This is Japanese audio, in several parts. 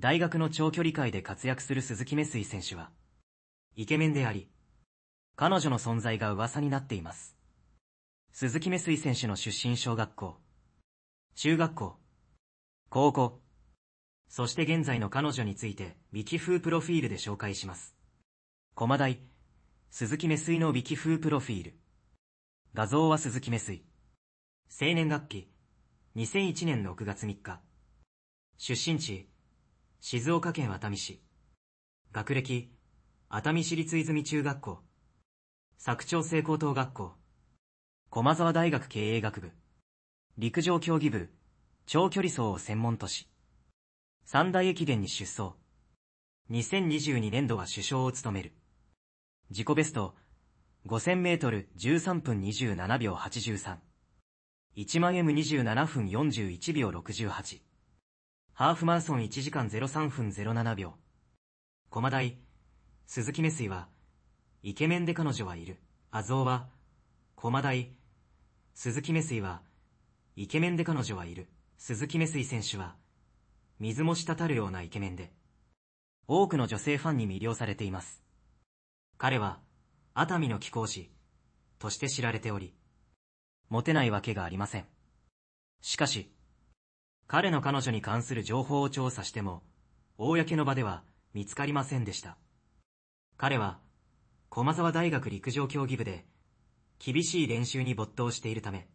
大学の長距離界で活躍する鈴木メスイ選手は、イケメンであり、彼女の存在が噂になっています。鈴木メスイ選手の出身小学校、中学校、高校、そして現在の彼女について、ウィキ風プロフィールで紹介します。駒大、鈴木メスイのウィキ風プロフィール。画像は鈴木メスイ。生年月日、2001年6月3日。出身地、静岡県熱海市。学歴、熱海市立泉中学校。佐久長聖高等学校。駒沢大学経営学部。陸上競技部、長距離走を専門とし。三大駅伝に出走。2022年度は首相を務める。自己ベスト、5000メートル13分27秒83。1万 M27 分41秒68。ハーフマラソン1時間03分07秒。駒大、鈴木メスイは、イケメンで彼女はいる。アゾーは、駒大、鈴木メスイは、イケメンで彼女はいる。鈴木メスイ選手は、水も滴るようなイケメンで、多くの女性ファンに魅了されています。彼は、熱海の貴公子、として知られており、モテないわけがありません。しかし、彼の彼女に関する情報を調査しても、公の場では見つかりませんでした。彼は、駒沢大学陸上競技部で、厳しい練習に没頭しているため、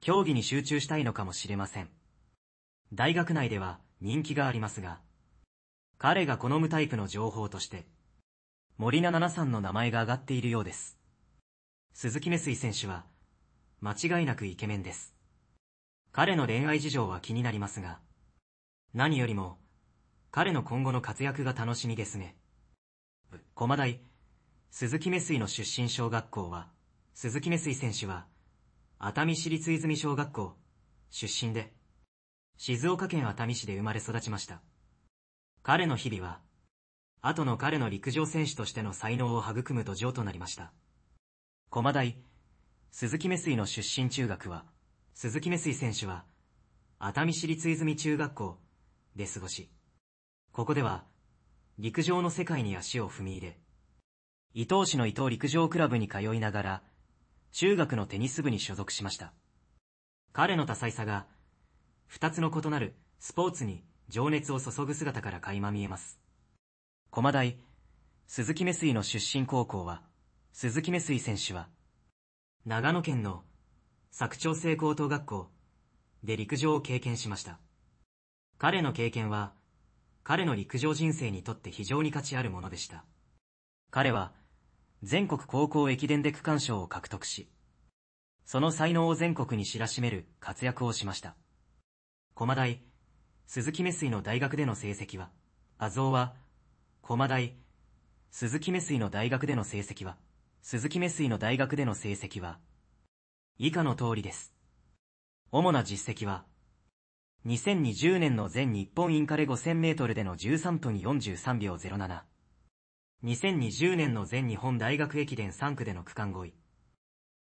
競技に集中したいのかもしれません。大学内では人気がありますが、彼が好むタイプの情報として、森菜奈々さんの名前が挙がっているようです。鈴木メスイ選手は、間違いなくイケメンです。彼の恋愛事情は気になりますが、何よりも、彼の今後の活躍が楽しみですね。駒大、鈴木メスイの出身小学校は、鈴木メスイ選手は、熱海市立泉小学校、出身で、静岡県熱海市で生まれ育ちました。彼の日々は、後の彼の陸上選手としての才能を育む土壌となりました。駒大、鈴木メスイの出身中学は、鈴木メスイ選手は、熱海市立泉中学校で過ごし、ここでは、陸上の世界に足を踏み入れ、伊東市の伊東陸上クラブに通いながら、中学のテニス部に所属しました。彼の多彩さが、二つの異なるスポーツに情熱を注ぐ姿から垣間見えます。駒大、鈴木メスイの出身高校は、鈴木メスイ選手は、長野県の佐久長聖高等学校で陸上を経験しました。彼の経験は、彼の陸上人生にとって非常に価値あるものでした。彼は、全国高校駅伝で区間賞を獲得し、その才能を全国に知らしめる活躍をしました。駒大、鈴木メスイの大学での成績は、アゾーは、駒大、鈴木メスイの大学での成績は、鈴木メスイの大学での成績は、以下の通りです。主な実績は、2020年の全日本インカレ5000メートルでの13分43秒07。2020年の全日本大学駅伝3区での区間5位。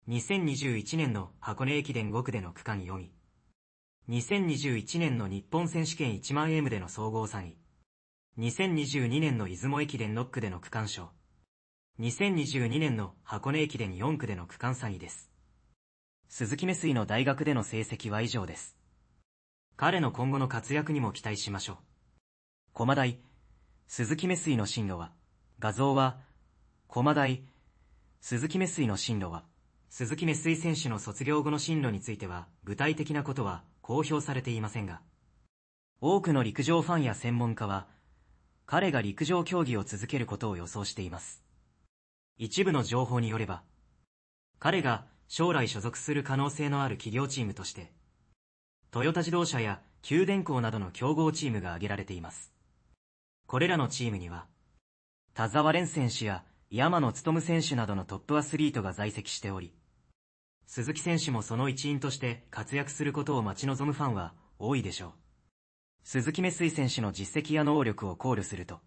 2021年の箱根駅伝5区での区間4位。2021年の日本選手権1万 M での総合3位。2022年の出雲駅伝6区での区間賞。2022年の箱根駅伝4区での区間3位です。鈴木メスイの大学での成績は以上です。彼の今後の活躍にも期待しましょう。駒大、鈴木メスイの進路は、画像は、駒大、鈴木メスイの進路は、鈴木メスイ選手の卒業後の進路については、具体的なことは公表されていませんが、多くの陸上ファンや専門家は、彼が陸上競技を続けることを予想しています。一部の情報によれば、彼が将来所属する可能性のある企業チームとして、トヨタ自動車や九電工などの競合チームが挙げられています。これらのチームには、田沢蓮選手や山野努選手などのトップアスリートが在籍しており、鈴木選手もその一員として活躍することを待ち望むファンは多いでしょう。鈴木メスイ選手の実績や能力を考慮すると、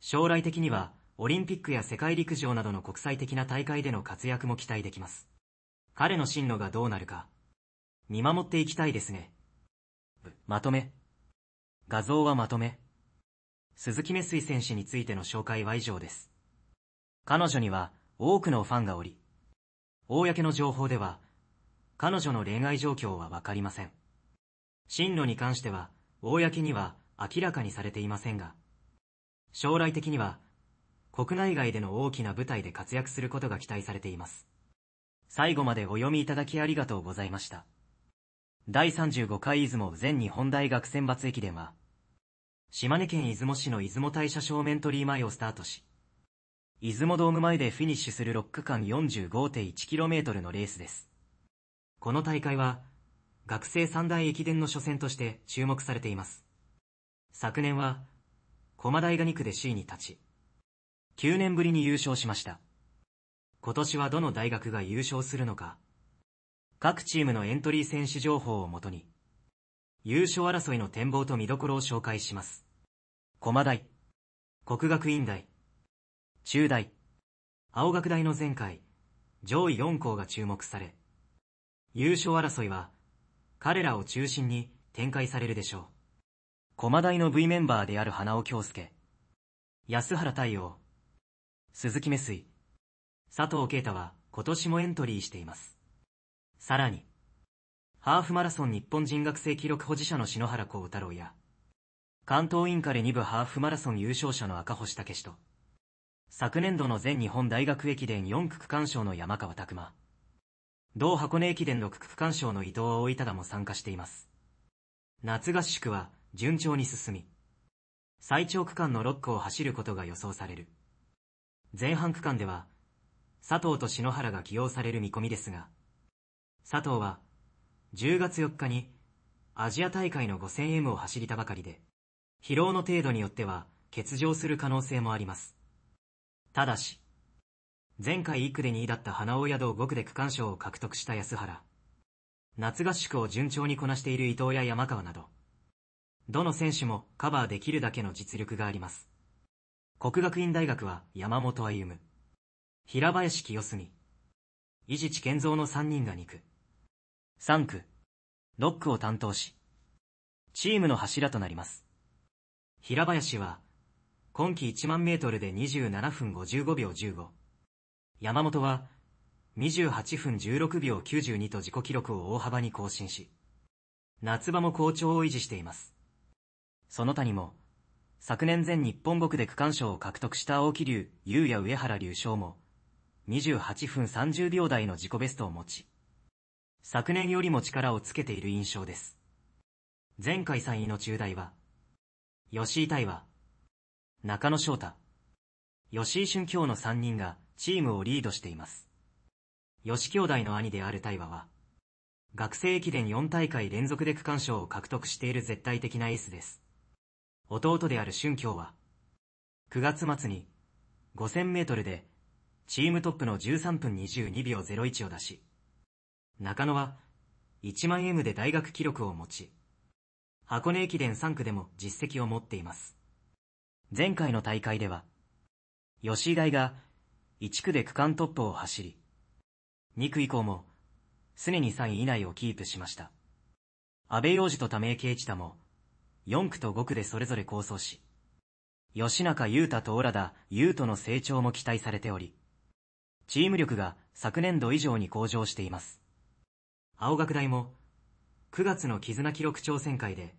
将来的にはオリンピックや世界陸上などの国際的な大会での活躍も期待できます。彼の進路がどうなるか、見守っていきたいですね。まとめ。画像はまとめ。鈴木メスイ選手についての紹介は以上です。彼女には多くのファンがおり、公の情報では、彼女の恋愛状況はわかりません。進路に関しては、公には明らかにされていませんが、将来的には、国内外での大きな舞台で活躍することが期待されています。最後までお読みいただきありがとうございました。第35回出雲全日本大学選抜駅伝は、島根県出雲市の出雲大社正面鳥居前をスタートし、出雲ドーム前でフィニッシュする6区間 45.1km のレースです。この大会は、学生三大駅伝の初戦として注目されています。昨年は、駒大が2区で首位に立ち、9年ぶりに優勝しました。今年はどの大学が優勝するのか、各チームのエントリー選手情報をもとに、優勝争いの展望と見どころを紹介します。駒大、国学院大、中大、青学大の前回、上位4校が注目され、優勝争いは彼らを中心に展開されるでしょう。駒大の V メンバーである花尾京介、安原太陽、鈴木メスイ、佐藤啓太は今年もエントリーしています。さらに、ハーフマラソン日本人学生記録保持者の篠原幸太郎や、関東インカレ2部ハーフマラソン優勝者の赤星武史と、昨年度の全日本大学駅伝4区区間賞の山川拓馬、同箱根駅伝6区区間賞の伊藤葵忠も参加しています。夏合宿は順調に進み、最長区間の6区を走ることが予想される。前半区間では、佐藤と篠原が起用される見込みですが、佐藤は10月4日にアジア大会の 5000M を走りたばかりで、疲労の程度によっては欠場する可能性もあります。ただし、前回1区で2位だった花尾宿5区で区間賞を獲得した安原、夏合宿を順調にこなしている伊藤や山川など、どの選手もカバーできるだけの実力があります。国学院大学は山本歩夢、平林清澄、伊地知健三の3人が2区。3区、6区を担当し、チームの柱となります。平林は、今季1万メートルで27分55秒15。山本は、28分16秒92と自己記録を大幅に更新し、夏場も好調を維持しています。その他にも、昨年全日本国で区間賞を獲得した青木龍、優也上原龍将も、28分30秒台の自己ベストを持ち、昨年よりも力をつけている印象です。前回3位の中大は、吉井大和、中野翔太、吉井俊京の3人がチームをリードしています。吉兄弟の兄である大和は、学生駅伝4大会連続で区間賞を獲得している絶対的なエースです。弟である俊京は、9月末に5000メートルでチームトップの13分22秒01を出し、中野は1万 M で大学記録を持ち、箱根駅伝3区でも実績を持っています。前回の大会では、吉井大が1区で区間トップを走り、2区以降も常に3位以内をキープしました。安倍洋二と為池一太も4区と5区でそれぞれ構想し、吉中優太と小良田優斗の成長も期待されており、チーム力が昨年度以上に向上しています。青学大も9月の絆記録挑戦会で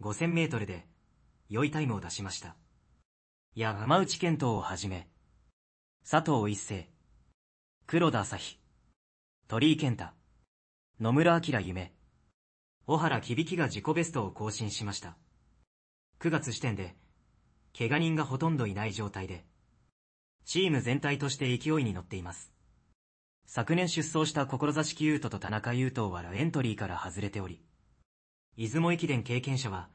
5000メートルで良いタイムを出しました。山内健人をはじめ、佐藤一世、黒田朝日、鳥居健太、野村明夢、小原響が自己ベストを更新しました。9月時点で、怪我人がほとんどいない状態で、チーム全体として勢いに乗っています。昨年出走した志木優斗と田中優斗はエントリーから外れており、出雲駅伝経験者は、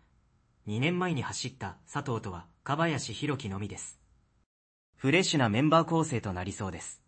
2年前に走った佐藤とは、かばやしひろきのみです。フレッシュなメンバー構成となりそうです。